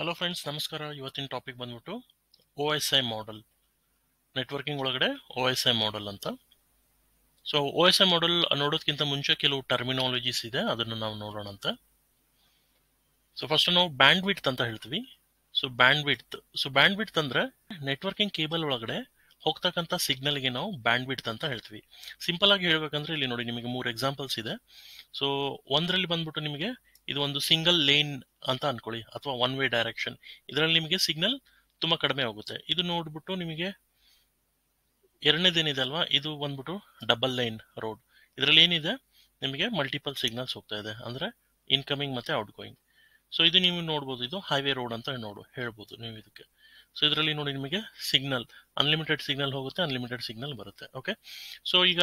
Hello friends ನಮಸ್ಕಾರ. ಇವತ್ತಿನ topic ಬಂದ್ಬಿಟ್ಟು O S I model networking ಒಳಗಡೆ ಒ ಎಸ್ ಐ ಮಾಡೆಲ್ ಅಂತ. So O S I model ನೋಡೋದಕ್ಕಿಂತ ಮುಂಚೆ ಕೆಲವು ಟರ್ಮಿನಾಲಜೀಸ್ ಇದೆ, ಅದನ್ನು ನಾವು ನೋಡೋಣ ಅಂತ. ಸೊ ಫಸ್ಟ್ ನಾವು ಬ್ಯಾಂಡ್ ವಿಡ್ತ್ ಅಂತ ಹೇಳ್ತೀವಿ. So bandwidth so bandwidth ಅಂದ್ರೆ ನೆಟ್ವರ್ಕಿಂಗ್ ಕೇಬಲ್ ಒಳಗಡೆ ಹೋಗ್ತಕ್ಕಂಥ ಸಿಗ್ನಲ್ಗೆ ನಾವು ಬ್ಯಾಂಡ್ ವಿಡ್ತ್ ಅಂತ ಹೇಳ್ತೀವಿ. ಸಿಂಪಲ್ ಆಗಿ ಹೇಳ್ಬೇಕಂದ್ರೆ ಇಲ್ಲಿ ನೋಡಿ ನಿಮಗೆ ಮೂರು ಎಕ್ಸಾಂಪಲ್ಸ್ ಇದೆ. ಸೊ ಒಂದರಲ್ಲಿ ಬಂದ್ಬಿಟ್ಟು ನಿಮಗೆ ಇದು ಒಂದು ಸಿಂಗಲ್ ಲೇನ್ ಅಂತ ಅನ್ಕೊಳ್ಳಿ, ಅಥವಾ ಒನ್ ವೇ ಡೈರೆಕ್ಷನ್ ಇದರಲ್ಲಿ ನಿಮಗೆ ಸಿಗ್ನಲ್ ತುಂಬಾ ಕಡಿಮೆ ಹೋಗುತ್ತೆ. ಇದು ನೋಡ್ಬಿಟ್ಟು ನಿಮಗೆ ಎರಡನೇದೇನಿದೆ ಅಲ್ವಾ? ಇದು ಬಂದ್ಬಿಟ್ಟು ಡಬಲ್ ಲೈನ್ ರೋಡ್ ಇದರಲ್ಲಿ ಏನಿದೆ? ನಿಮಗೆ ಮಲ್ಟಿಪಲ್ ಸಿಗ್ನಲ್ಸ್ ಹೋಗ್ತಾ ಇದೆ. ಅಂದ್ರೆ ಇನ್ಕಮಿಂಗ್ ಮತ್ತೆ ಔಟ್ ಗೋಯಿಂಗ್ ಸೊ ಇದು ನೀವು ನೋಡ್ಬೋದು, ಇದು ಹೈವೇ ರೋಡ್ ಅಂತ ನೋಡು, ಹೇಳ್ಬೋದು ನೀವು ಇದಕ್ಕೆ. ಸೊ ಇದರಲ್ಲಿ ನೋಡಿ ನಿಮಗೆ ಸಿಗ್ನಲ್ ಅನ್ಲಿಮಿಟೆಡ್ ಸಿಗ್ನಲ್ ಹೋಗುತ್ತೆ ಅನ್ಲಿಮಿಟೆಡ್ ಸಿಗ್ನಲ್ ಬರುತ್ತೆ ಓಕೆ ಸೊ ಈಗ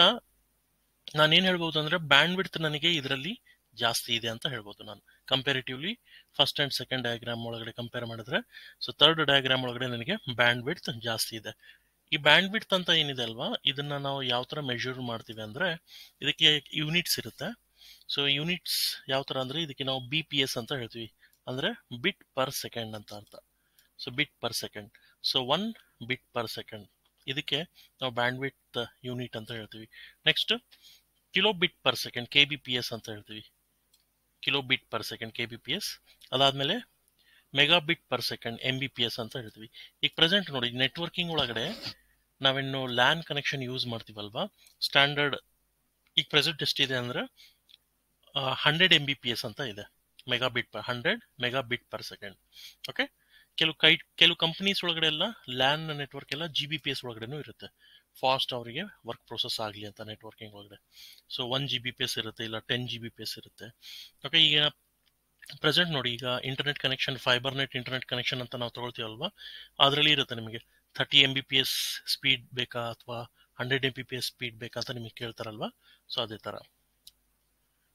ನಾನೇನು ಹೇಳ್ಬೋದು ಅಂದ್ರೆ ಬ್ಯಾಂಡ್ ವಿಡ್ತ್ ನನಗೆ ಇದರಲ್ಲಿ ಜಾಸ್ತಿ ಇದೆ ಅಂತ ಹೇಳ್ಬೋದು ನಾನು. Comparatively first and second diagram ಒಳಗಡೆ ಕಂಪೇರ್ ಮಾಡಿದ್ರೆ ಸೊ ಥರ್ಡ್ ಡಯಾಗ್ರಾಮ್ ಒಳಗಡೆ ನನಗೆ ಬ್ಯಾಂಡ್ ವಿಡ್ತ್ ಜಾಸ್ತಿ ಇದೆ. ಈ ಬ್ಯಾಂಡ್ ವಿಡ್ತ್ ಅಂತ ಏನಿದೆ ಅಲ್ವಾ? ಇದನ್ನ ನಾವು ಯಾವ ಥರ ಮೆಜರ್ ಮಾಡ್ತೀವಿ ಅಂದರೆ, ಇದಕ್ಕೆ ಯೂನಿಟ್ಸ್ ಇರುತ್ತೆ. ಸೊ ಯೂನಿಟ್ಸ್ ಯಾವ ಥರ ಅಂದರೆ, ಇದಕ್ಕೆ ನಾವು ಬಿ ಪಿ ಎಸ್ ಅಂತ ಹೇಳ್ತೀವಿ. ಅಂದರೆ ಬಿಟ್ ಪರ್ ಸೆಕೆಂಡ್ ಅಂತ ಅರ್ಥ. So bit per second so one bit per second ಇದಕ್ಕೆ ನಾವು ಬ್ಯಾಂಡ್ ವಿಡ್ತ್ ಯೂನಿಟ್ ಅಂತ ಹೇಳ್ತೀವಿ. Next kilobit per second K B P S ಅಂತ ಹೇಳ್ತೀವಿ. Kilobit per second K B P S ಅದಾದಮೇಲೆ megabit per second M B P S ಅಂತ ಹೇಳ್ತೀವಿ. ಈಗ ಪ್ರೆಸೆಂಟ್ ನೋಡಿ ನೆಟ್ವರ್ಕಿಂಗ್ ಒಳಗಡೆ ನಾವೇನು ಲ್ಯಾನ್ ಕನೆಕ್ಷನ್ ಯೂಸ್ ಮಾಡ್ತೀವಲ್ವಾ? ಸ್ಟ್ಯಾಂಡರ್ಡ್ ಈಗ ಪ್ರೆಸೆಂಟ್ ಎಷ್ಟಿದೆ ಅಂದ್ರೆ hundred M B P S ಅಂತ ಇದೆ. Megabit per hundred megabit per second. Okay ಕೆಲವು ಕೈ, ಕೆಲವು ಕಂಪ್ನೀಸ್ ಒಳಗಡೆ ಎಲ್ಲ ಲ್ಯಾನ್ ನೆಟ್ವರ್ಕ್ ಎಲ್ಲ ಜಿ ಬಿ ಪಿ ಎಸ್ ಒಳಗಡೆನೂ ಇರುತ್ತೆ. ಫಾಸ್ಟ್ ಅವರಿಗೆ ವರ್ಕ್ ಪ್ರೊಸೆಸ್ ಆಗಲಿ ಅಂತ ನೆಟ್ವರ್ಕಿಂಗ್ ಒಳಗಡೆ. So one G B P S ಇರುತ್ತೆ, ಇಲ್ಲ ten G B P S ಇರುತ್ತೆ. ಓಕೆ ಈಗ ಪ್ರೆಸೆಂಟ್ ನೋಡಿ, ಈಗ internet connection fibre net internet connection ಅಂತ ನಾವು ತಗೊಳ್ತೀವಲ್ವಾ ಅದರಲ್ಲಿ ಇರುತ್ತೆ ನಿಮಗೆ thirty M B P S speed ಬೇಕಾ ಅಥವಾ hundred M B P S speed ಬೇಕಾ ಅಂತ ನಿಮಗೆ ಕೇಳ್ತಾರಲ್ವಾ? ಸೊ ಅದೇ ಥರ.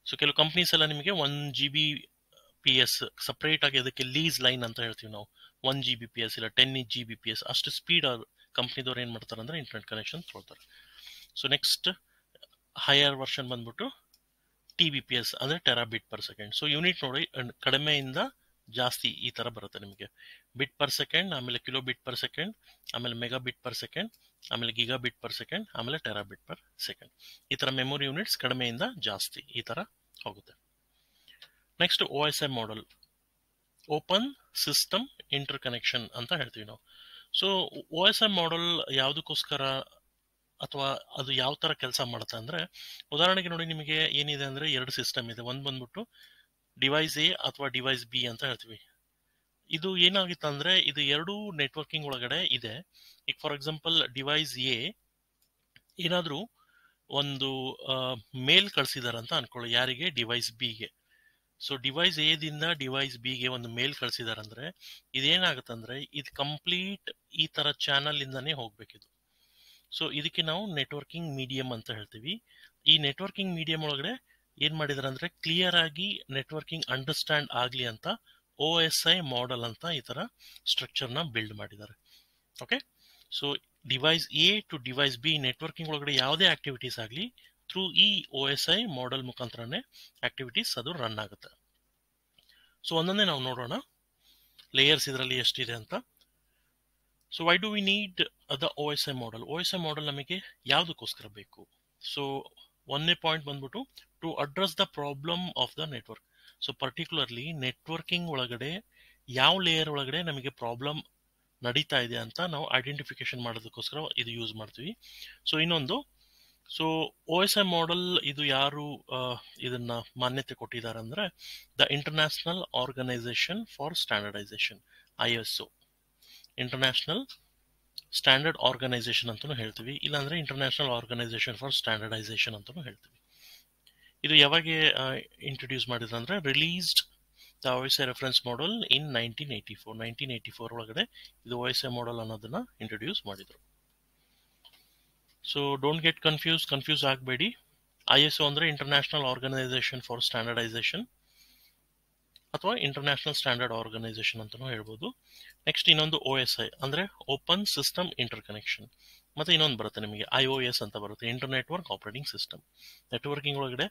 ಸೊ ಕೆಲವು ಕಂಪ್ನೀಸ್ ಎಲ್ಲ ನಿಮಗೆ one G B P S separate ಆಗಿ ಅದಕ್ಕೆ ಲೀಸ್ ಲೈನ್ ಅಂತ ಹೇಳ್ತೀವಿ ನಾವು. One G B P S ಇಲ್ಲ ten G B P S ಅಷ್ಟು ಸ್ಪೀಡ್ ಕಂಪ್ನಿದವ್ರು ಏನು ಮಾಡ್ತಾರೆ ಅಂದರೆ ಇಂಟರ್ನೆಟ್ ಕನೆಕ್ಷನ್ ತೊಗೊಳ್ತಾರೆ ಸೊ ನೆಕ್ಸ್ಟ್ ಹೈಯರ್ ವರ್ಷನ್ ಬಂದ್ಬಿಟ್ಟು ಟಿ ಬಿ ಪಿ ಎಸ್ ಅಂದರೆ terabit per second so unit ನೋಡಿ ಕಡಿಮೆಯಿಂದ ಜಾಸ್ತಿ ಈ ಥರ ಬರುತ್ತೆ ನಿಮಗೆ. ಬಿಟ್ ಪರ್ ಸೆಕೆಂಡ್ ಆಮೇಲೆ ಕಿಲೋ ಬಿಟ್ ಪರ್ ಸೆಕೆಂಡ್ ಆಮೇಲೆ ಮೆಗಾ ಬಿಟ್ ಪರ್ ಸೆಕೆಂಡ್ ಆಮೇಲೆ ಗಿಗಾ ಬಿಟ್ ಪರ್ ಸೆಕೆಂಡ್ ಆಮೇಲೆ ಟೆರಾ ಬಿಟ್ ಪರ್ ಸೆಕೆಂಡ್ ಈ ಥರ ಮೆಮೊರಿ ಯೂನಿಟ್ಸ್ ಕಡಿಮೆಯಿಂದ ಜಾಸ್ತಿ ಈ ಥರ ಹೋಗುತ್ತೆ. Next O S I model open system interconnection ಅಂತ ಹೇಳ್ತೀವಿ ನಾವು. So O S M model ಯಾವುದಕ್ಕೋಸ್ಕರ ಅಥವಾ ಅದು ಯಾವ ಥರ ಕೆಲಸ ಮಾಡುತ್ತೆ ಅಂದರೆ, ಉದಾಹರಣೆಗೆ ನೋಡಿ ನಿಮಗೆ ಏನಿದೆ ಅಂದರೆ ಎರಡು ಸಿಸ್ಟಮ್ ಇದೆ. ಒಂದು ಬಂದ್ಬಿಟ್ಟು ಡಿವೈಸ್ ಎ ಅಥವಾ ಡಿವೈಸ್ ಬಿ ಅಂತ ಹೇಳ್ತೀವಿ. ಇದು ಏನಾಗಿತ್ತು ಅಂದರೆ, ಇದು ಎರಡು ನೆಟ್ವರ್ಕಿಂಗ್ ಒಳಗಡೆ ಇದೆ. ಈಗ ಫಾರ್ ಎಕ್ಸಾಂಪಲ್ ಡಿವೈಸ್ ಎ ಏನಾದರೂ ಒಂದು ಮೇಲ್ ಕಳಿಸಿದಾರಂತ ಅನ್ಕೊಳ್ಳಿ. ಯಾರಿಗೆ? ಡಿವೈಸ್ ಬಿಗೆ ಸೊ ಡಿವೈಸ್ ಎದಿಂದ ಡಿವೈಸ್ ಬಿಗೆ ಒಂದು ಮೇಲ್ ಕಳ್ಸಿದಾರಂದ್ರೆ, ಇದೇನಾಗುತ್ತಂದ್ರೆ, ಇದು ಕಂಪ್ಲೀಟ್ ಈ ತರ ಚಾನಲ್ ಇಂದಾನೇ ಹೋಗ್ಬೇಕಿದು. ಸೊ ಇದಕ್ಕೆ ನಾವು ನೆಟ್ವರ್ಕಿಂಗ್ ಮೀಡಿಯಂ ಅಂತ ಹೇಳ್ತೀವಿ. ಈ ನೆಟ್ವರ್ಕಿಂಗ್ ಮೀಡಿಯಂ ಒಳಗಡೆ ಏನ್ ಮಾಡಿದಾರೆ ಅಂದ್ರೆ ಕ್ಲಿಯರ್ ಆಗಿ ನೆಟ್ವರ್ಕಿಂಗ್ ಅಂಡರ್ಸ್ಟ್ಯಾಂಡ್ ಆಗ್ಲಿ ಅಂತ ಓ ಎಸ್ ಐ ಮಾಡೆಲ್ ಅಂತ ಈ ತರ ಸ್ಟ್ರಕ್ಚರ್ನ ಬಿಲ್ಡ್ ಮಾಡಿದ್ದಾರೆ okay so device A to device B networking ಒಳಗಡೆ ಯಾವುದೇ ಆಕ್ಟಿವಿಟೀಸ್ ಆಗಲಿ ಥ್ರೂ ಈ ಓ ಎಸ್ ಐ ಮಾಡೆಲ್ ಮುಖಾಂತರನೇ ಆಕ್ಟಿವಿಟೀಸ್ ಅದು ರನ್ ಆಗುತ್ತೆ. ಸೊ ಒಂದೊಂದೇ ನಾವು ನೋಡೋಣ. ಲೇಯರ್ಸ್ ಇದರಲ್ಲಿ ಎಷ್ಟಿದೆ ಅಂತ. So why do we need the O S I model O S I model ನಮಗೆ ಯಾವುದಕ್ಕೋಸ್ಕರ ಬೇಕು? ಸೊ ಒಂದನೇ ಪಾಯಿಂಟ್ ಬಂದ್ಬಿಟ್ಟು to address the problem of the network so particularly networking ಒಳಗಡೆ ಯಾವ ಲೇಯರ್ ಒಳಗಡೆ ನಮಗೆ ಪ್ರಾಬ್ಲಮ್ ನಡೀತಾ ಇದೆ ಅಂತ ನಾವು ಐಡೆಂಟಿಫಿಕೇಶನ್ ಮಾಡೋದಕ್ಕೋಸ್ಕರ ಇದು ಯೂಸ್ ಮಾಡ್ತೀವಿ. ಸೊ ಇನ್ನೊಂದು so O S I model ಇದು ಯಾರು ಇದನ್ನ ಮಾನ್ಯತೆ ಕೊಟ್ಟಿದ್ದಾರೆ ಅಂದ್ರೆ the international organisation for standardisation I S O international standard organisation ಅಂತಲೂ ಹೇಳ್ತೀವಿ. ಇಲ್ಲಾಂದ್ರೆ ಇಂಟರ್ನ್ಯಾಷನಲ್ ಆರ್ಗನೈಸೇಷನ್ ಫಾರ್ ಸ್ಟ್ಯಾಂಡರ್ಡೈಸೇಷನ್ ಅಂತಲೂ ಹೇಳ್ತೀವಿ. ಇದು ಯಾವಾಗ ಇಂಟ್ರೊಡ್ಯೂಸ್ ಮಾಡಿದ್ರು ಅಂದ್ರೆ released the O S I reference model in nineteen eighty four nineteen eighty four ಒಳಗಡೆ ಇದು ಓ ಎಸ್ ಐ ಮಾಡೆಲ್ ಅನ್ನೋದನ್ನ ಇಂಟ್ರೊಡ್ಯೂಸ್ ಮಾಡಿದ್ರು. So don't get confuse confuse ಆಗಬೇಡಿ ಐ ಎಸ್ ಒ ಅಂದರೆ ಇಂಟರ್ನ್ಯಾಷನಲ್ ಆರ್ಗನೈಸೇಷನ್ ಫಾರ್ ಸ್ಟ್ಯಾಂಡರ್ಡೈಸೇಷನ್ ಅಥವಾ international standard organisation ಅಂತಲೂ ಹೇಳ್ಬೋದು. Next ಇನ್ನೊಂದು ಓ ಎಸ್ ಐ ಅಂದರೆ ಓಪನ್ ಸಿಸ್ಟಮ್ ಇಂಟರ್ ಕನೆಕ್ಷನ್ ಮತ್ತೆ ಇನ್ನೊಂದು ಬರುತ್ತೆ ನಿಮಗೆ. ಐ ಒ ಎಸ್ ಅಂತ ಬರುತ್ತೆ. ಇಂಟರ್ನೆಟ್ವರ್ಕ್ ಆಪರೇಟಿಂಗ್ ಸಿಸ್ಟಮ್ ನೆಟ್ವರ್ಕಿಂಗ್ ಒಳಗಡೆ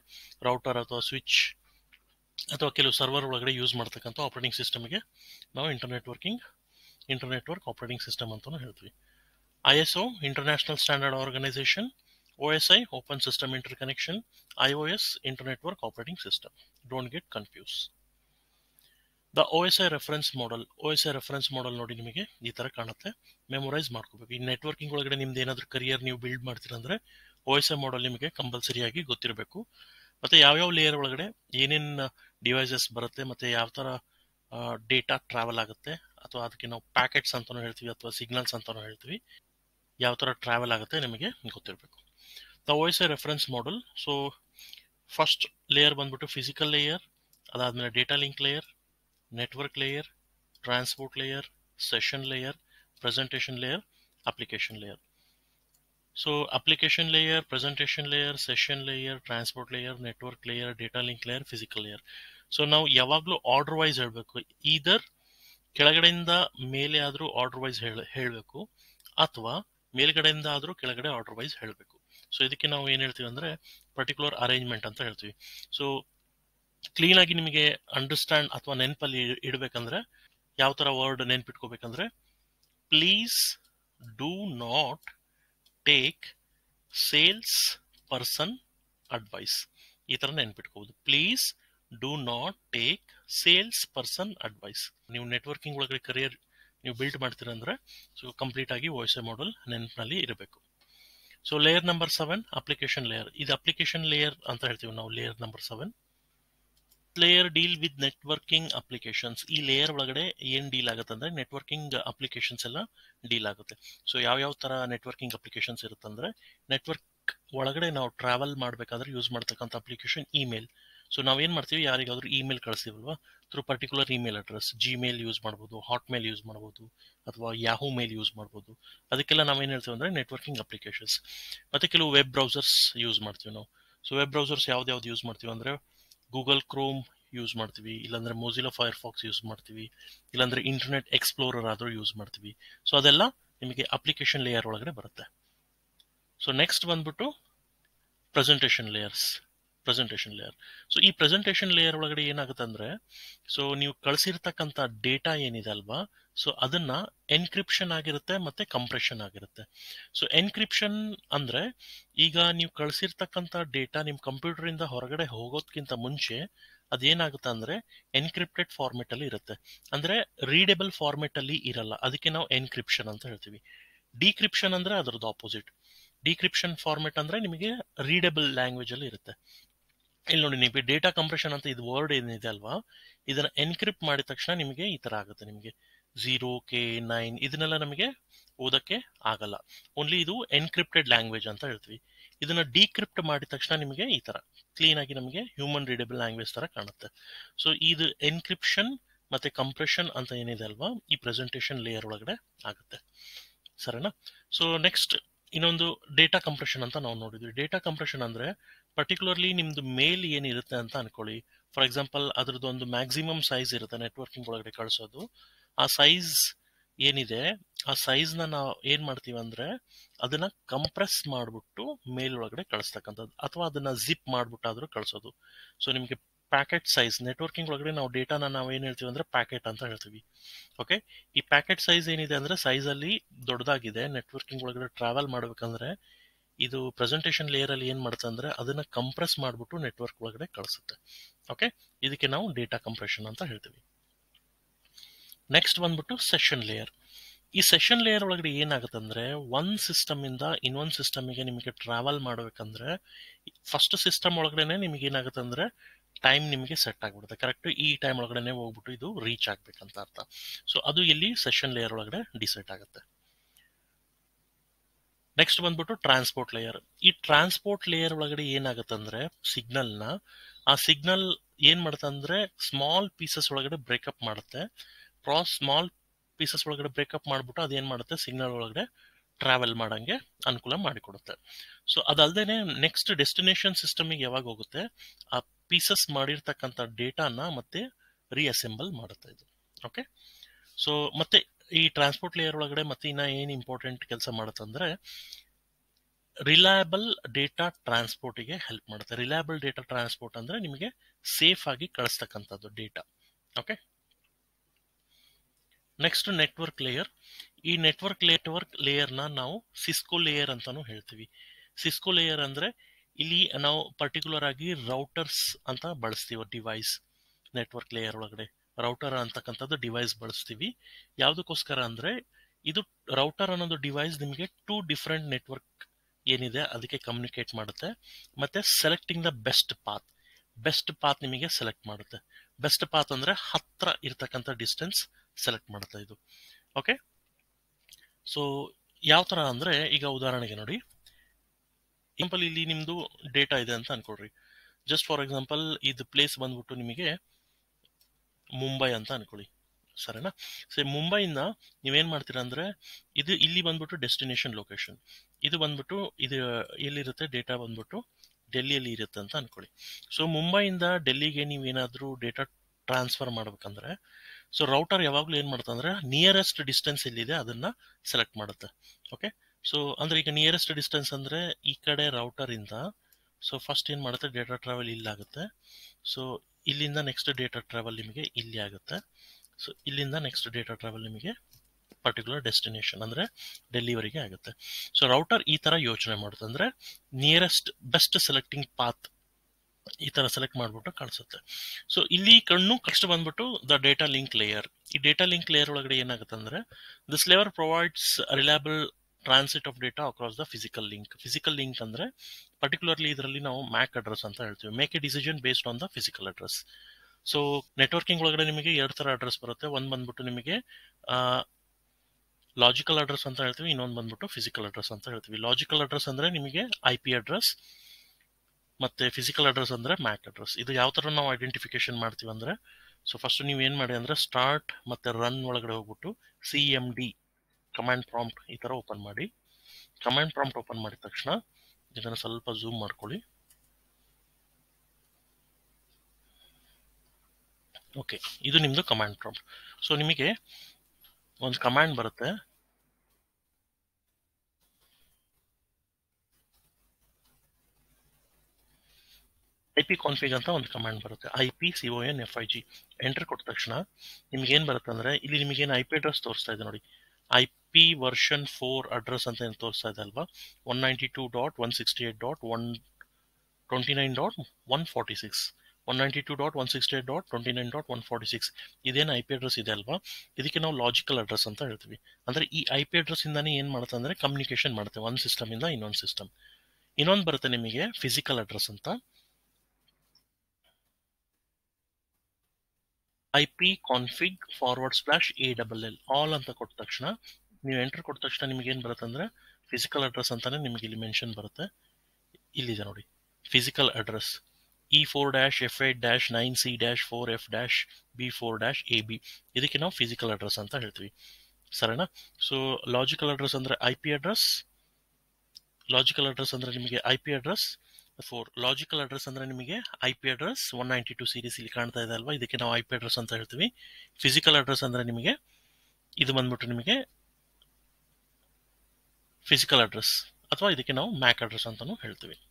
ರೌಟರ್ ಅಥವಾ ಸ್ವಿಚ್ ಅಥವಾ ಕೆಲವು ಸರ್ವರ್ ಒಳಗಡೆ ಯೂಸ್ ಮಾಡ್ತಕ್ಕಂಥ ಆಪರೇಟಿಂಗ್ ಸಿಸ್ಟಮ್ಗೆ ನಾವು internet working internet work operating system ಅಂತಲೂ ಹೇಳ್ತೀವಿ. I International Standard international standard Open I O S internet operating system don't get confuse the O S I reference model O S I reference model ನೋಡಿ ನಿಮಗೆ ಈ ಥರ ಕಾಣುತ್ತೆ. Memorise ಮಾಡ್ಕೋಬೇಕು. ಈ networking ಒಳಗಡೆ ನಿಮ್ದು ಏನಾದರೂ ಕರಿಯರ್ ನೀವು ಬಿಲ್ಡ್ ಮಾಡ್ತೀರಂದ್ರೆ ಒ ಎಸ್ ಐ ಮಾಡಲ್ ನಿಮಗೆ ಕಂಪಲ್ಸರಿಯಾಗಿ ಗೊತ್ತಿರಬೇಕು. ಮತ್ತೆ ಯಾವ್ಯಾವ ಲೇಯರ್ ಒಳಗಡೆ ಏನೇನು ಡಿವೈಸಸ್ ಬರುತ್ತೆ, ಮತ್ತೆ ಯಾವ ತರ ಡೇಟಾ ಟ್ರಾವೆಲ್ ಆಗುತ್ತೆ, ಅಥವಾ ಅದಕ್ಕೆ ನಾವು ಪ್ಯಾಕೆಟ್ಸ್ ಅಂತಲೂ ಹೇಳ್ತೀವಿ, ಅಥವಾ ಸಿಗ್ನಲ್ಸ್ ಅಂತಲೂ ಹೇಳ್ತೀವಿ. ಯಾವ ತರ ಟ್ರಾವೆಲ್ ಆಗುತ್ತೆ ನಿಮಗೆ ಗೊತ್ತಿರಬೇಕು. The O S I reference model so first layer ಬಂದ್ಬಿಟ್ಟು ಫಿಸಿಕಲ್ ಲೇಯರ್ ಅದಾದ್ಮೇಲೆ data link layer network layer transport layer session layer presentation layer application layer so application layer presentation layer session layer transport layer network layer data link layer physical layer so ನಾವು ಯಾವಾಗಲೂ order wise ಹೇಳಬೇಕು. Either ಕೆಳಗಡೆಯಿಂದ ಮೇಲೆ ಆದರೂ order wise ಹೇಳ, ಹೇಳಬೇಕು. ಅಥವಾ ಮೇಲ್ಗಡೆಯಿಂದ ಆದರೂ ಕೆಳಗಡೆ ಆರ್ಡರ್ ವೈಸ್ ಹೇಳಬೇಕು. ಸೊ ಇದಕ್ಕೆ ನಾವು ಏನು ಹೇಳ್ತೀವಿ ಅಂದರೆ ಪರ್ಟಿಕ್ಯುಲರ್ ಅರೇಂಜ್ಮೆಂಟ್ ಅಂತ ಹೇಳ್ತೀವಿ. ಸೊ ಕ್ಲೀನಾಗಿ ನಿಮಗೆ ಅಂಡರ್ಸ್ಟ್ಯಾಂಡ್ ಅಥವಾ ನೆನಪಲ್ಲಿ ಇಡಬೇಕಂದ್ರೆ ಯಾವ ಥರ word ನೆನ್ಪಿಟ್ಕೋಬೇಕಂದ್ರೆ please do not take sales person advice ಈ ಥರ ನೆನ್ಪಿಟ್ಕೋಬೋದು. Please do not take sales person advice ನೀವು ನೆಟ್ವರ್ಕಿಂಗ್ ಒಳಗಡೆ ಕರಿಯರ್ ನೀವು ಬಿಲ್ಡ್ ಮಾಡ್ತೀರಂದ್ರೆ ಸೊ ಕಂಪ್ಲೀಟ್ ಆಗಿ ವಾಯ್ಸ್ ಮಾಡಲ್ ನೆನಪಿನಲ್ಲಿ ಇರಬೇಕು. So layer number seven application layer ಇದು ಅಪ್ಲಿಕೇಶನ್ ಲೇಯರ್ ಅಂತ ಹೇಳ್ತೀವಿ ನಾವು layer number seven layer deal with networking applications ಈ ಲೇಯರ್ ಒಳಗಡೆ ಏನ್ ಡೀಲ್ ಆಗುತ್ತೆ ಅಂದ್ರೆ ನೆಟ್ವರ್ಕಿಂಗ್ ಅಪ್ಲಿಕೇಶನ್ಸ್ ಎಲ್ಲ ಡೀಲ್ ಆಗುತ್ತೆ. ಸೊ ಯಾವ ಯಾವ ತರ ನೆಟ್ವರ್ಕಿಂಗ್ ಅಪ್ಲಿಕೇಶನ್ಸ್ ಇರುತ್ತಂದ್ರೆ ನೆಟ್ವರ್ಕ್ ಒಳಗಡೆ ನಾವು ಟ್ರಾವೆಲ್ ಮಾಡಬೇಕಾದ್ರೆ ಯೂಸ್ ಮಾಡ್ತಕ್ಕಂಥ ಅಪ್ಲಿಕೇಶನ್ ಇಮೇಲ್ ಸೊ ನಾವೇನು ಮಾಡ್ತೀವಿ, ಯಾರಿಗಾದ್ರೂ email ಕಳಿಸ್ತೀವಲ್ವಾ through particular email address Gmail use ಮಾಡ್ಬೋದು ಹಾಟ್ ಮೇಲ್ ಯೂಸ್ ಮಾಡ್ಬೋದು, ಅಥವಾ ಯಾಹೂ ಮೇಲ್ ಯೂಸ್ ಮಾಡ್ಬೋದು. ಅದಕ್ಕೆಲ್ಲ ನಾವೇನು ಹೇಳ್ತೀವಿ ಅಂದರೆ ನೆಟ್ವರ್ಕಿಂಗ್ ಅಪ್ಲಿಕೇಶನ್ಸ್ ಮತ್ತು ಕೆಲವು ವೆಬ್ ಬ್ರೌಸರ್ಸ್ ಯೂಸ್ ಮಾಡ್ತೀವಿ ನಾವು. ಸೊ ವೆಬ್ ಬ್ರೌಸರ್ಸ್ ಯಾವ್ದು ಯೂಸ್ ಮಾಡ್ತೀವಿ ಅಂದರೆ ಗೂಗಲ್ ಕ್ರೋಮ್ ಯೂಸ್ ಮಾಡ್ತೀವಿ, ಇಲ್ಲಾಂದ್ರೆ ಮೊಜಿಲಾ ಫೈರ್ ಫಾಕ್ಸ್ ಯೂಸ್ ಮಾಡ್ತೀವಿ, ಇಲ್ಲಾಂದ್ರೆ ಇಂಟರ್ನೆಟ್ ಎಕ್ಸ್ಪ್ಲೋರರ್ ಆದರೂ ಯೂಸ್ ಮಾಡ್ತೀವಿ. ಸೊ ಅದೆಲ್ಲ ನಿಮಗೆ ಅಪ್ಲಿಕೇಶನ್ ಲೇಯರ್ ಒಳಗಡೆ ಬರುತ್ತೆ. ಸೊ ನೆಕ್ಸ್ಟ್ ಬಂದ್ಬಿಟ್ಟು presentation layers presentation layer so ಈ ಪ್ರೆಸೆಂಟೇಷನ್ ಲೇಯರ್ ಒಳಗಡೆ ಏನಾಗುತ್ತೆ ಅಂದ್ರೆ ಸೊ ನೀವು ಕಳಿಸಿರ್ತಕ್ಕಂಥ ಡೇಟಾ ಏನಿದೆ ಅಲ್ವಾ ಸೊ ಅದನ್ನ ಎನ್ಕ್ರಿಪ್ಷನ್ ಆಗಿರುತ್ತೆ ಮತ್ತೆ ಕಂಪ್ರೆಷನ್ ಆಗಿರುತ್ತೆ. ಸೊ ಎನ್ಕ್ರಿಪ್ಷನ್ ಅಂದ್ರೆ ಈಗ ನೀವು ಕಳಿಸಿರ್ತಕ್ಕಂಥ ಡೇಟಾ ನಿಮ್ಮ ಕಂಪ್ಯೂಟರ್ ಇಂದ ಹೊರಗಡೆ ಹೋಗೋದ್ಕಿಂತ ಮುಂಚೆ ಅದೇನಾಗುತ್ತೆ ಅಂದ್ರೆ ಎನ್ಕ್ರಿಪ್ಟೆಡ್ ಫಾರ್ಮೆಟ್ ಅಲ್ಲಿ ಇರುತ್ತೆ. ಅಂದ್ರೆ ರೀಡೇಬಲ್ ಫಾರ್ಮೆಟ್ ಅಲ್ಲಿ ಇರಲ್ಲ, ಅದಕ್ಕೆ ನಾವು ಎನ್ಕ್ರಿಪ್ಷನ್ ಅಂತ ಹೇಳ್ತೀವಿ. ಡಿಕ್ರಿಪ್ಷನ್ ಅಂದ್ರೆ ಅದರದ್ದು ಆಪೋಸಿಟ್ ಡಿಕ್ರಿಪ್ಷನ್ ಫಾರ್ಮೆಟ್ ಅಂದ್ರೆ ನಿಮಗೆ ರೀಡೇಬಲ್ ಲ್ಯಾಂಗ್ವೇಜ್ ಅಲ್ಲಿ ಇರುತ್ತೆ. ಇಲ್ಲಿ ನೋಡಿ, ನಿಮಗೆ ಡೇಟಾ ಕಂಪ್ರೆಷನ್ ಅಂತ ಇದು ವರ್ಡ್ ಏನಿದೆ ಅಲ್ವಾ? ಇದನ್ನ ಎನ್ಕ್ರಿಪ್ಟ್ ಮಾಡಿದ ತಕ್ಷಣ ನಿಮಗೆ ಈ ತರ ಆಗುತ್ತೆ. ನಿಮಗೆ ಝೀರೋ ಕೆ ನೈನ್ ಇದನ್ನೆಲ್ಲ ನಮಗೆ ಓದಕ್ಕೆ ಆಗಲ್ಲ. ಓನ್ಲಿ ಇದು ಎನ್ಕ್ರಿಪ್ಟೆಡ್ ಲ್ಯಾಂಗ್ವೇಜ್ ಅಂತ ಹೇಳ್ತೀವಿ. ಇದನ್ನ ಡಿಕ್ರಿಪ್ಟ್ ಮಾಡಿದ ತಕ್ಷಣ ನಿಮಗೆ ಈ ತರ ಕ್ಲೀನ್ ಆಗಿ ನಮಗೆ ಹ್ಯೂಮನ್ ರೀಡೇಬಲ್ ಲ್ಯಾಂಗ್ವೇಜ್ ತರ ಕಾಣುತ್ತೆ. ಸೊ ಇದು ಎನ್ಕ್ರಿಪ್ಷನ್ ಮತ್ತೆ ಕಂಪ್ರೆಷನ್ ಅಂತ ಏನಿದೆ ಅಲ್ವಾ? ಈ ಪ್ರೆಸೆಂಟೇಷನ್ ಲೇಯರ್ ಒಳಗಡೆ ಆಗುತ್ತೆ. ಸರಿನಾ? ಸೊ ನೆಕ್ಸ್ಟ್ ಇನ್ನೊಂದು ಡೇಟಾ ಕಂಪ್ರೆಷನ್ ಅಂತ ನಾವು ನೋಡಿದ್ವಿ. ಡೇಟಾ ಕಂಪ್ರೆಷನ್ ಅಂದ್ರೆ ಪರ್ಟಿಕ್ಯುಲರ್ಲಿ ನಿಮ್ದು ಮೇಲ್ ಏನಿರುತ್ತೆ ಅಂತ ಅನ್ಕೊಳ್ಳಿ. ಫಾರ್ ಎಕ್ಸಾಂಪಲ್ ಅದ್ರದ್ದು ಒಂದು ಮ್ಯಾಕ್ಸಿಮಮ್ ಸೈಜ್ ಇರುತ್ತೆ ನೆಟ್ವರ್ಕಿಂಗ್ ಒಳಗಡೆ ಕಳಿಸೋದು. ಆ ಸೈಜ್ ಏನಿದೆ, ಆ ಸೈಜ್ನ ನಾವು ಏನ್ ಮಾಡ್ತೀವಿ ಅಂದ್ರೆ, ಅದನ್ನ ಕಂಪ್ರೆಸ್ ಮಾಡ್ಬಿಟ್ಟು ಮೇಲ್ ಒಳಗಡೆ ಕಳಿಸ್ತಕ್ಕಂಥದ್ದು. ಅಥವಾ ಅದನ್ನ ಜಿಪ್ ಮಾಡ್ಬಿಟ್ಟಾದ್ರೂ ಕಳಿಸೋದು. ಸೊ ನಿಮಗೆ ಪ್ಯಾಕೆಟ್ ಸೈಜ್ ನೆಟ್ವರ್ಕಿಂಗ್ ಒಳಗಡೆ ನಾವು ಡೇಟಾನ ನಾವು ಏನ್ ಹೇಳ್ತೀವಿ ಅಂದ್ರೆ ಪ್ಯಾಕೆಟ್ ಅಂತ ಹೇಳ್ತೀವಿ. ಓಕೆ ಈ ಪ್ಯಾಕೆಟ್ ಸೈಜ್ ಏನಿದೆ ಅಂದ್ರೆ ಸೈಜ್ ಅಲ್ಲಿ ದೊಡ್ಡದಾಗಿದೆ ನೆಟ್ವರ್ಕಿಂಗ್ ಒಳಗಡೆ ಟ್ರಾವೆಲ್ ಮಾಡ್ಬೇಕಂದ್ರೆ ಇದು ಪ್ರೆಸೆಂಟೇಷನ್ ಲೇಯರ್ ಅಲ್ಲಿ ಏನು ಮಾಡುತ್ತೆ ಅಂದ್ರೆ ಅದನ್ನ ಕಂಪ್ರೆಸ್ ಮಾಡಿಬಿಟ್ಟು ನೆಟ್ವರ್ಕ್ ಒಳಗಡೆ ಕಳಿಸುತ್ತೆ. ಓಕೆ ಇದಕ್ಕೆ ನಾವು ಡೇಟಾ ಕಂಪ್ರೆಷನ್ ಅಂತ ಹೇಳ್ತೀವಿ. ನೆಕ್ಸ್ಟ್ ಬಂದ್ಬಿಟ್ಟು ಸೆಷನ್ ಲೇಯರ್ ಈ ಸೆಷನ್ ಲೇಯರ್ ಒಳಗಡೆ ಏನಾಗುತ್ತೆ ಅಂದ್ರೆ ಒಂದು ಸಿಸ್ಟಮ್ ಇಂದ ಇನ್ನೊಂದ್ ಸಿಸ್ಟಮ್ಗೆ ನಿಮಗೆ ಟ್ರಾವೆಲ್ ಮಾಡ್ಬೇಕಂದ್ರೆ ಫಸ್ಟ್ ಸಿಸ್ಟಮ್ ಒಳಗಡೆನೆ ನಿಮಗೆ ಏನಾಗುತ್ತೆ ಅಂದ್ರೆ ಟೈಮ್ ನಿಮಗೆ ಸೆಟ್ ಆಗ್ಬಿಡುತ್ತೆ. ಕರೆಕ್ಟ್ ಈ ಟೈಮ್ ಒಳಗಡೆ ಹೋಗ್ಬಿಟ್ಟು ಇದು ರೀಚ್ ಆಗ್ಬೇಕಂತ ಅರ್ಥ. ಸೊ ಅದು ಇಲ್ಲಿ ಸೆಷನ್ ಲೇಯರ್ ಒಳಗಡೆ ಡಿಸೈಡ್ ಆಗುತ್ತೆ. ನೆಕ್ಸ್ಟ್ ಬಂದ್ಬಿಟ್ಟು ಟ್ರಾನ್ಸ್ಪೋರ್ಟ್ ಲೇಯರ್ ಈ ಟ್ರಾನ್ಸ್ಪೋರ್ಟ್ ಲೇಯರ್ ಒಳಗಡೆ ಏನಾಗುತ್ತೆ ಅಂದ್ರೆ ಸಿಗ್ನಲ್ನ, ಆ ಸಿಗ್ನಲ್ ಏನ್ ಮಾಡುತ್ತೆ ಅಂದ್ರೆ ಸ್ಮಾಲ್ ಪೀಸಸ್ ಒಳಗಡೆ ಬ್ರೇಕಪ್ ಮಾಡುತ್ತೆ. ಕ್ರಾಸ್ ಸ್ಮಾಲ್ ಪೀಸಸ್ ಒಳಗಡೆ ಬ್ರೇಕಪ್ ಮಾಡಿಬಿಟ್ಟು ಅದೇನ್ ಮಾಡುತ್ತೆ? ಸಿಗ್ನಲ್ ಒಳಗಡೆ ಟ್ರಾವೆಲ್ ಮಾಡಂಗೆ ಅನುಕೂಲ ಮಾಡಿಕೊಡುತ್ತೆ. ಸೊ ಅದಲ್ದೇನೆ ನೆಕ್ಸ್ಟ್ ಡೆಸ್ಟಿನೇಷನ್ ಸಿಸ್ಟಮಿಗೆ ಯಾವಾಗ ಹೋಗುತ್ತೆ? ಆ ಪೀಸಸ್ ಮಾಡಿರ್ತಕ್ಕಂಥ ಡೇಟಾನ ಮತ್ತೆ ರೀಅಸೆಂಬಲ್ ಮಾಡುತ್ತೆ ಇದು. ಓಕೆ ಸೊ ಮತ್ತೆ ಈ ಟ್ರಾನ್ಸ್ಪೋರ್ಟ್ ಲೇಯರ್ ಒಳಗಡೆ ಮತ್ತೆ ಇನ್ನ ಏನ್ ಇಂಪಾರ್ಟೆಂಟ್ ಕೆಲಸ ಮಾಡುತ್ತೆ ಅಂದ್ರೆ ರಿಲಯಬಲ್ ಡೇಟಾ ಟ್ರಾನ್ಸ್ಪೋರ್ಟಿಗೆ ಹೆಲ್ಪ್ ಮಾಡುತ್ತೆ. ರಿಲಯಬಲ್ ಡೇಟಾ ಟ್ರಾನ್ಸ್ಪೋರ್ಟ್ ಅಂದ್ರೆ ನಿಮಗೆ ಸೇಫ್ ಆಗಿ ಕಳಿಸ್ತಕ್ಕಂಥದ್ದು data okay next network layer ಈ ನೆಟ್ವರ್ಕ್ ನೆಟ್ವರ್ಕ್ ಲೇಯರ್ನ ನಾವು ಸಿಸ್ಕೋ ಲೇಯರ್ ಅಂತಾನು ಹೇಳ್ತೀವಿ. ಸಿಸ್ಕೋ ಲೇಯರ್ ಅಂದ್ರೆ ಇಲ್ಲಿ ನಾವು ಪರ್ಟಿಕ್ಯುಲರ್ ಆಗಿ ರೌಟರ್ಸ್ ಅಂತ ಬಳಸ್ತೀವಿ ಡಿವೈಸ್ ನೆಟ್ವರ್ಕ್ ಲೇಯರ್ ಒಳಗಡೆ. ರೌಟರ್ ಅಂತಕ್ಕಂಥದ್ದು ಡಿವೈಸ್ ಬಳಸ್ತೀವಿ. ಯಾವುದಕ್ಕೋಸ್ಕರ ಅಂದರೆ, ಇದು ರೌಟರ್ ಅನ್ನೋದು ಡಿವೈಸ್ ನಿಮಗೆ ಟೂ ಡಿಫ್ರೆಂಟ್ ನೆಟ್ವರ್ಕ್ ಏನಿದೆ ಅದಕ್ಕೆ ಕಮ್ಯುನಿಕೇಟ್ ಮಾಡುತ್ತೆ. ಮತ್ತೆ selecting the best path best path ನಿಮಗೆ ಸೆಲೆಕ್ಟ್ ಮಾಡುತ್ತೆ. ಬೆಸ್ಟ್ ಪಾತ್ ಅಂದರೆ ಹತ್ರ ಇರ್ತಕ್ಕಂಥ ಡಿಸ್ಟೆನ್ಸ್ ಸೆಲೆಕ್ಟ್ ಮಾಡುತ್ತೆ ಇದು. ಓಕೆ ಸೊ ಯಾವ ಥರ ಅಂದರೆ, ಈಗ ಉದಾಹರಣೆಗೆ ನೋಡಿ. ಎಕ್ಸಾಂಪಲ್ ಇಲ್ಲಿ ನಿಮ್ಮದು ಡೇಟಾ ಇದೆ ಅಂತ ಅನ್ಕೊಳ್ರಿ. ಜಸ್ಟ್ ಫಾರ್ ಎಕ್ಸಾಂಪಲ್ ಇದು ಪ್ಲೇಸ್ ಬಂದ್ಬಿಟ್ಟು ನಿಮಗೆ ಮುಂಬೈ ಅಂತ ಅನ್ಕೊಳ್ಳಿ. ಸರಿನಾ? ಸೊ ಮುಂಬೈಯಿಂದ ನೀವೇನ್ ಮಾಡ್ತೀರಾ ಅಂದ್ರೆ, ಇದು ಇಲ್ಲಿ ಬಂದ್ಬಿಟ್ಟು ಡೆಸ್ಟಿನೇಷನ್ ಲೊಕೇಶನ್ ಇದು ಬಂದ್ಬಿಟ್ಟು, ಇದು ಎಲ್ಲಿರುತ್ತೆ? ಡೇಟಾ ಬಂದ್ಬಿಟ್ಟು ಡೆಲ್ಲಿಯಲ್ಲಿ ಇರುತ್ತೆ ಅಂತ ಅನ್ಕೊಳ್ಳಿ. ಸೊ ಮುಂಬೈಯಿಂದ ಡೆಲ್ಲಿಗೆ ನೀವೇನಾದ್ರೂ ಡೇಟಾ ಟ್ರಾನ್ಸ್ಫರ್ ಮಾಡ್ಬೇಕಂದ್ರೆ ಸೊ ರೌಟರ್ ಯಾವಾಗಲೂ ಏನು ಮಾಡುತ್ತೆ ಅಂದ್ರೆ ನಿಯರೆಸ್ಟ್ ಡಿಸ್ಟೆನ್ಸ್ ಎಲ್ಲಿದೆ ಅದನ್ನ ಸೆಲೆಕ್ಟ್ ಮಾಡುತ್ತೆ. ಓಕೆ ಸೊ ಅಂದ್ರೆ ಈಗ ನಿಯರೆಸ್ಟ್ ಡಿಸ್ಟೆನ್ಸ್ ಅಂದ್ರೆ ಈ ಕಡೆ ರೌಟರ್ ಇಂದ ಸೊ ಫಸ್ಟ್ ಏನು ಮಾಡುತ್ತೆ? ಡೇಟಾ ಟ್ರಾವೆಲ್ ಇಲ್ಲಾಗುತ್ತೆ. ಸೊ ಇಲ್ಲಿಂದ ನೆಕ್ಸ್ಟ್ ಡೇಟಾ ಟ್ರಾವೆಲ್ ನಿಮಗೆ ಇಲ್ಲಿ ಆಗುತ್ತೆ. ಸೊ ಇಲ್ಲಿಂದ ನೆಕ್ಸ್ಟ್ ಡೇಟಾ ಟ್ರಾವೆಲ್ ನಿಮಗೆ ಪರ್ಟಿಕ್ಯುಲರ್ ಡೆಸ್ಟಿನೇಷನ್ ಅಂದರೆ ಡೆಲಿವರಿಗೆ ಆಗುತ್ತೆ. ಸೊ ರೌಟರ್ ಈ ಥರ ಯೋಚನೆ ಮಾಡುತ್ತೆ. ಅಂದರೆ ನಿಯರೆಸ್ಟ್ ಬೆಸ್ಟ್ ಸೆಲೆಕ್ಟಿಂಗ್ ಪಾತ್ ಈ ಥರ ಸೆಲೆಕ್ಟ್ ಮಾಡ್ಬಿಟ್ಟು ಕಾಣಿಸುತ್ತೆ. ಸೊ ಇಲ್ಲಿ ಕಣ್ಣು ಕಷ್ಟ ಬಂದ್ಬಿಟ್ಟು ದ ಡೇಟಾ ಲಿಂಕ್ ಲೇಯರ್ ಈ ಡೇಟಾ ಲಿಂಕ್ ಲೇಯರ್ ಒಳಗಡೆ ಏನಾಗುತ್ತೆ ಅಂದರೆ this layer provides reliable transit of data across the physical link physical link ಅಂದ್ರೆ ಪರ್ಟಿಕ್ಯುಲರ್ಲಿ ಇದರಲ್ಲಿ ನಾವು ಮ್ಯಾಕ್ ಅಡ್ರೆಸ್ ಅಂತ ಹೇಳ್ತೀವಿ. Make a decision based on the physical address so networking ಒಳಗಡೆ ನಿಮಗೆ ಎರಡು ತರ ಅಡ್ರೆಸ್ ಬರುತ್ತೆ. ಒಂದು ಬಂದ್ಬಿಟ್ಟು ನಿಮಗೆ ಲಾಜಿಕಲ್ ಅಡ್ರೆಸ್ ಅಂತ ಹೇಳ್ತೀವಿ. ಇನ್ನೊಂದು ಬಂದ್ಬಿಟ್ಟು ಫಿಸಿಕಲ್ ಅಡ್ರೆಸ್ ಅಂತ ಹೇಳ್ತೀವಿ. ಲಾಜಿಕಲ್ ಅಡ್ರೆಸ್ ಅಂದ್ರೆ ನಿಮಗೆ ಐ ಪಿ ಅಡ್ರೆಸ್ ಮತ್ತೆ ಫಿಸಿಕಲ್ ಅಡ್ರೆಸ್ ಅಂದ್ರೆ ಮ್ಯಾಕ್ ಅಡ್ರೆಸ್ ಇದು ಯಾವ ತರ ನಾವು ಐಡೆಂಟಿಫಿಕೇಶನ್ ಮಾಡ್ತೀವಿ ಅಂದ್ರೆ ಸೊ ಫಸ್ಟ್ ನೀವು ಏನು ಮಾಡಿ ಅಂದ್ರೆ ಸ್ಟಾರ್ಟ್ ಮತ್ತೆ ರನ್ ಒಳಗಡೆ ಹೋಗ್ಬಿಟ್ಟು C M D command prompt ಈ ತರ ಓಪನ್ ಮಾಡಿ. ಕಮಾಂಡ್ ಪ್ರಾಂಪ್ಟ್ ಓಪನ್ ಮಾಡಿದ ತಕ್ಷಣ ಇದನ್ನು ಸ್ವಲ್ಪ ಝೂಮ್ ಮಾಡ್ಕೊಳ್ಳಿ. ಓಕೆ ಇದು ನಿಮ್ಮದು ಕಮಾಂಡ್ ಪ್ರಾಂಪ್ಟ್ ಸೊ ನಿಮಗೆ ಒಂದು ಕಮಾಂಡ್ ಬರುತ್ತೆ. ಐ ಪಿ ಕಾನ್ಫಿಗ್ ಅಂತ ಒಂದು ಕಮಾಂಡ್ ಬರುತ್ತೆ. I P C O N F I G enter ಕೊಟ್ಟ ತಕ್ಷಣ ನಿಮ್ಗೆ ಏನ್ ಬರುತ್ತೆ ಅಂದ್ರೆ ಇಲ್ಲಿ ನಿಮಗೇನು ಐ ಪಿ ಅಡ್ರೆಸ್ ತೋರಿಸ್ತಾ ಇದೆ ನೋಡಿ. I P version four address ಅಂತ ಏನು ತೋರಿಸ್ತಾ ಇದೆ ಅಲ್ವಾ? One ninety two dot one sixty eight dot one twenty nine dot one forty six one ninety two dot one sixty eight dot twenty nine dot one forty six ಇದೇನು I P address ಇದೆ ಅಲ್ವಾ? ಇದಕ್ಕೆ ನಾವು logical address ಅಂತ ಹೇಳ್ತೀವಿ. ಅಂದರೆ ಈ I P address ಏನು ಮಾಡುತ್ತೆ ಅಂದರೆ ಕಮ್ಯುನಿಕೇಷನ್ ಮಾಡುತ್ತೆ. ಒಂದು ಸಿಸ್ಟಮಿಂದ ಇನ್ನೊಂದು ಸಿಸ್ಟಮ್ ಇನ್ನೊಂದು ಬರುತ್ತೆ ನಿಮಗೆ ಫಿಸಿಕಲ್ ಅಡ್ರೆಸ್ ಅಂತ. I config forward forward all A double L all ಅಂತ ಕೊಟ್ಟ ತಕ್ಷಣ, ನೀವು ಎಂಟರ್ ಕೊಟ್ಟ ತಕ್ಷಣ ನಿಮ್ಗೆ ಏನು ಬರುತ್ತೆ ಅಂದ್ರೆ ಫಿಸಿಕಲ್ ಅಡ್ರೆಸ್ ಅಂತಾನೆ ನಿಮಗೆ ಇಲ್ಲಿ ಮೆನ್ಷನ್ ಬರುತ್ತೆ. ಇಲ್ಲಿದೆ ನೋಡಿ physical address E four dash F eight dash nine C dash four F dash B four dash A B ಇದಕ್ಕೆ ನಾವು ಫಿಸಿಕಲ್ ಅಡ್ರೆಸ್ ಅಂತ ಹೇಳ್ತೀವಿ. ಸರಿನಾ? ಸೊ ಲಾಜಿಕಲ್ ಅಡ್ರೆಸ್ ಅಂದ್ರೆ I P address logical address ಅಂದ್ರೆ ನಿಮಗೆ I P address four logical address ಅಂದ್ರೆ ನಿಮಗೆ I P address one ninety two series ಇಲ್ಲಿ ಕಾಣ್ತಾ ಇದೆ ಅಲ್ವಾ? ಇದಕ್ಕೆ ನಾವು ಐ ಪಿ ಅಡ್ರೆಸ್ ಅಂತ ಹೇಳ್ತೀವಿ. ಫಿಸಿಕಲ್ ಅಡ್ರೆಸ್ ಅಂದ್ರೆ ನಿಮಗೆ ಇದು ಬಂದ್ಬಿಟ್ಟು ನಿಮಗೆ ಫಿಸಿಕಲ್ ಅಡ್ರೆಸ್ ಅಥವಾ ಇದಕ್ಕೆ ನಾವು ಮ್ಯಾಕ್ ಅಡ್ರೆಸ್ ಅಂತಾನು ಹೇಳ್ತೀವಿ.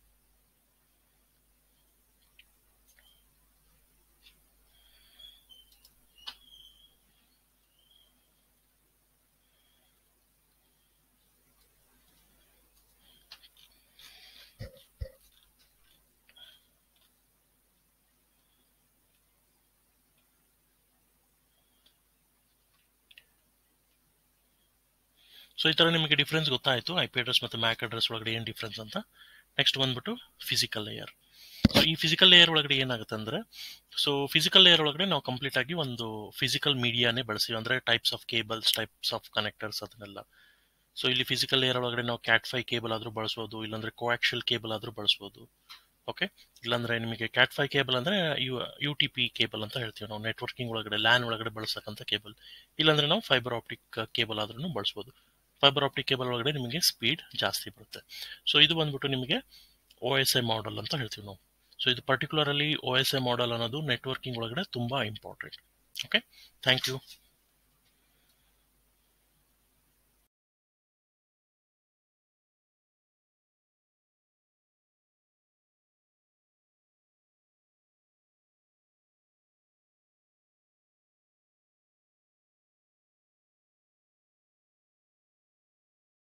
ಸೊ ಈ ತರ ನಿಮಗೆ ಡಿಫ್ರೆನ್ಸ್ ಗೊತ್ತಾಯ್ತು. ಐ ಪಿ ಅಡ್ರೆಸ್ ಮತ್ತು ಮ್ಯಾಕ್ ಅಡ್ರೆಸ್ ಒಳಗಡೆ ಏನು ಡಿಫ್ರೆನ್ಸ್ ಅಂತ. ನೆಕ್ಸ್ಟ್ ಬಂದ್ಬಿಟ್ಟು ಫಿಸಿಕಲ್ ಲೇಯರ್ ಸೊ ಈ ಫಿಸಿಕಲ್ ಲೇಯರ್ ಒಳಗಡೆ ಏನಾಗುತ್ತೆ ಅಂದ್ರೆ ಸೊ ಫಿಸಿಕಲ್ ಲೇಯರ್ ಒಳಗಡೆ ನಾವು ಕಂಪ್ಲೀಟ್ ಆಗಿ ಒಂದು ಫಿಸಿಕಲ್ ಮೀಡಿಯಾನೇ ಬಳಸ್ತೀವಿ ಅಂದ್ರೆ types of cables types of connectors ಅದನ್ನೆಲ್ಲ. ಸೊ ಇಲ್ಲಿ ಫಿಸಿಕಲ್ ಲೇಯರ್ ಒಳಗಡೆ ನಾವು ಕ್ಯಾಟ್ ಫೈ ಕೇಬಲ್ ಆದ್ರೂ ಬಳಸ್ಬೋದು. ಇಲ್ಲಾಂದ್ರೆ ಕೋಆಕ್ಷಲ್ ಕೇಬಲ್ ಆದ್ರೂ ಬಳಸ್ಬೋದು. ಓಕೆ ಇಲ್ಲಾಂದ್ರೆ ನಿಮಗೆ ಕ್ಯಾಟ್ ಫೈ ಕೇಬಲ್ ಅಂದ್ರೆ U U T P cable ಅಂತ ಹೇಳ್ತೀವಿ ನಾವು. ನೆಟ್ವರ್ಕಿಂಗ್ ಒಳಗಡೆ ಲ್ಯಾನ್ ಒಳಗಡೆ ಬಳಸಕ್ಕಂಥ ಕೇಬಲ್ ಇಲ್ಲಾಂದ್ರೆ ನಾವು ಫೈಬರ್ ಆಪ್ಟಿಕ್ ಕೇಬಲ್ ಆದ್ರೂ ಬಳಸ್ಬೋದು. ಫೈಬರ್ ಆಪ್ಟಿಕ್ ಕೇಬಲ್ ಒಳಗಡೆ ನಿಮಗೆ ಸ್ಪೀಡ್ ಜಾಸ್ತಿ ಬರುತ್ತೆ. ಸೊ ಇದು ಬಂದ್ಬಿಟ್ಟು ನಿಮಗೆ ಒ ಎಸ್ ಐ ಮಾಡೆಲ್ ಅಂತ ಹೇಳ್ತೀವಿ ನಾವು. ಸೊ ಇದು particularly O S I model ಅನ್ನೋದು ನೆಟ್ವರ್ಕಿಂಗ್ ಒಳಗಡೆ ತುಂಬಾ ಇಂಪಾರ್ಟೆಂಟ್ ಓಕೆ ಥ್ಯಾಂಕ್ ಯು